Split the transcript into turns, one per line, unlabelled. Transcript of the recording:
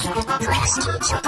Prestige.